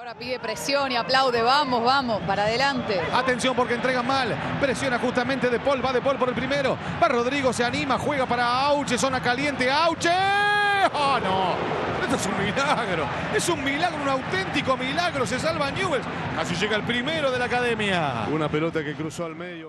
ahora pide presión y aplaude. Vamos, vamos, para adelante. Atención porque entregan mal. Presiona justamente De Paul. Va De Paul por el primero. Va Rodrigo, se anima, juega para Auche. Zona caliente. ¡Auche! ¡Oh, no! Esto es un milagro. Es un milagro, un auténtico milagro. Se salva Newells. Casi llega el primero de la academia. Una pelota que cruzó al medio.